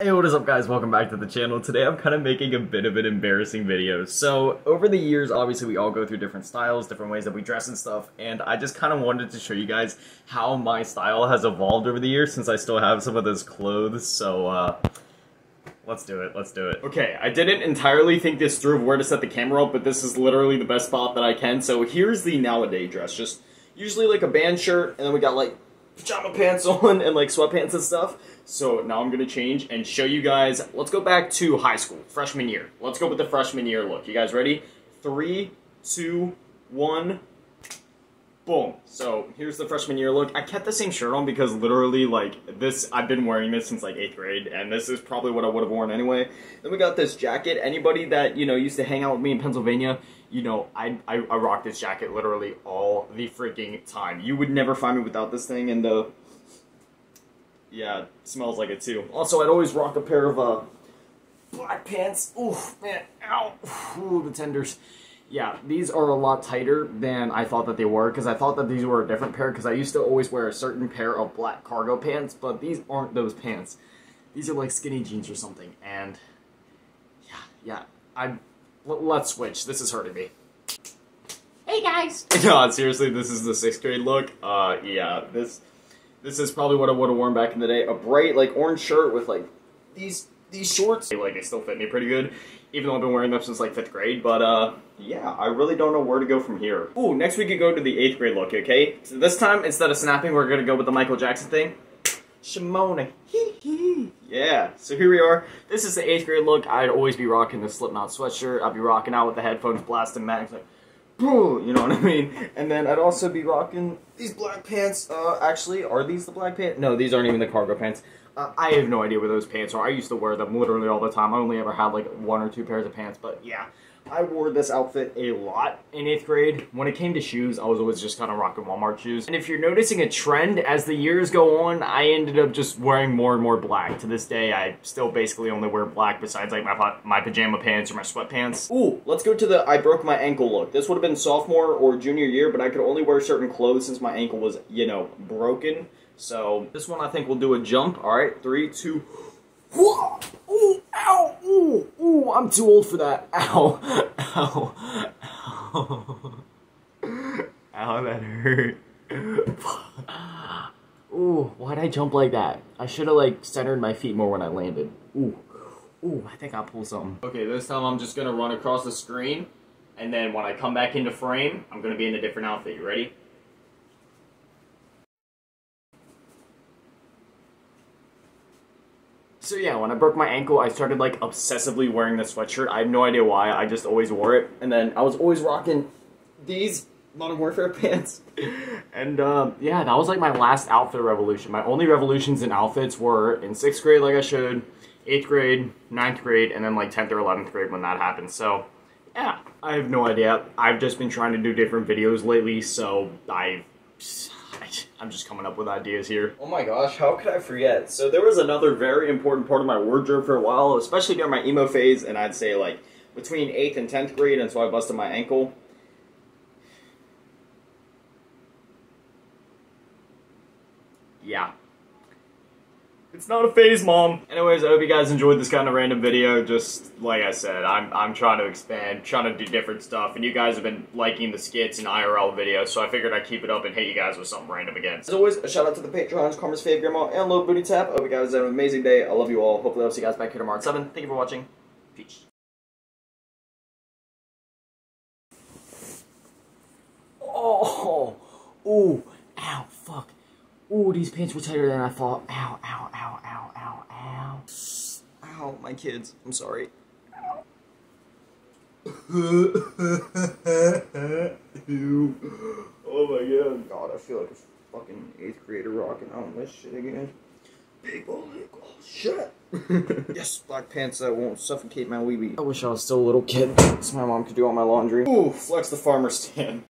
Hey, what is up guys? Welcome back to the channel. Today I'm kind of making a bit of an embarrassing video. So, over the years, obviously we all go through different styles, different ways that we dress and stuff, and I just kind of wanted to show you guys how my style has evolved over the years since I still have some of those clothes, so uh, let's do it, let's do it. Okay, I didn't entirely think this through of where to set the camera up, but this is literally the best spot that I can, so here's the nowadays dress, just usually like a band shirt, and then we got like pajama pants on and like sweatpants and stuff. So now I'm gonna change and show you guys. Let's go back to high school, freshman year. Let's go with the freshman year look. You guys ready? Three, two, one. Boom. So here's the freshman year look. I kept the same shirt on because literally like this, I've been wearing this since like eighth grade and this is probably what I would have worn anyway. Then we got this jacket. Anybody that, you know, used to hang out with me in Pennsylvania, you know, I, I, I rock this jacket literally all the freaking time. You would never find me without this thing and uh, yeah, smells like it too. Also, I'd always rock a pair of uh, black pants. Ooh, man, ow, ooh, the tenders. Yeah, these are a lot tighter than I thought that they were because I thought that these were a different pair because I used to always wear a certain pair of black cargo pants, but these aren't those pants. These are like skinny jeans or something, and yeah, yeah, I let's switch. This is hurting me. Hey guys! God, seriously, this is the sixth grade look. Uh, yeah, this this is probably what I would have worn back in the day. A bright, like, orange shirt with, like, these these shorts. Like, they still fit me pretty good, even though I've been wearing them since, like, fifth grade. But, uh, yeah, I really don't know where to go from here. Ooh, next we could go to the eighth grade look, okay? So this time, instead of snapping, we're gonna go with the Michael Jackson thing. Shimona. Hee hee. Yeah, so here we are. This is the eighth grade look. I'd always be rocking the Slipknot sweatshirt. I'd be rocking out with the headphones blasting max. Like, you know what I mean? And then I'd also be rocking these black pants. Uh, actually, are these the black pants? No, these aren't even the cargo pants. Uh, I have no idea where those pants are. I used to wear them literally all the time. I only ever had like one or two pairs of pants, but yeah. I wore this outfit a lot in 8th grade. When it came to shoes, I was always just kind of rocking Walmart shoes. And if you're noticing a trend as the years go on, I ended up just wearing more and more black. To this day, I still basically only wear black besides like my, my pajama pants or my sweatpants. Ooh, let's go to the I broke my ankle look. This would have been sophomore or junior year, but I could only wear certain clothes since my ankle was, you know, broken. So this one I think we'll do a jump. All right, three, two, one. Ooh, ow, ooh, ooh, I'm too old for that. Ow, ow, ow. Ow, that hurt. ooh, why'd I jump like that? I should have, like, centered my feet more when I landed. Ooh, ooh, I think I pulled something. Okay, this time I'm just gonna run across the screen, and then when I come back into frame, I'm gonna be in a different outfit. You ready? So yeah, when I broke my ankle, I started like obsessively wearing this sweatshirt. I have no idea why. I just always wore it, and then I was always rocking these Modern Warfare pants. and um, yeah, that was like my last outfit revolution. My only revolutions in outfits were in sixth grade, like I showed, eighth grade, ninth grade, and then like tenth or eleventh grade when that happened. So yeah, I have no idea. I've just been trying to do different videos lately, so I I'm just coming up with ideas here. Oh my gosh, how could I forget? So there was another very important part of my wardrobe for a while, especially during my emo phase, and I'd say like between 8th and 10th grade until I busted my ankle. Yeah, it's not a phase, Mom. Anyways, I hope you guys enjoyed this kind of random video. Just like I said, I'm, I'm trying to expand, trying to do different stuff, and you guys have been liking the skits and IRL videos, so I figured I'd keep it up and hit you guys with something random again. As always, a shout out to the Patrons, Karma's Fave Grandma, and Low Booty Tap. I hope you guys have an amazing day. I love you all. Hopefully I'll see you guys back here tomorrow at 7. Thank you for watching. Peace. Oh, oh, ow, fuck. Ooh, these pants were tighter than I thought. Ow, ow, ow. Ow, my kids. I'm sorry. oh my god. God, I feel like a fucking eighth grader rocking on this shit again. Big boy, oh shit. yes, black pants that won't suffocate my weeby. I wish I was still a little kid so my mom could do all my laundry. Ooh, flex the farmer stand.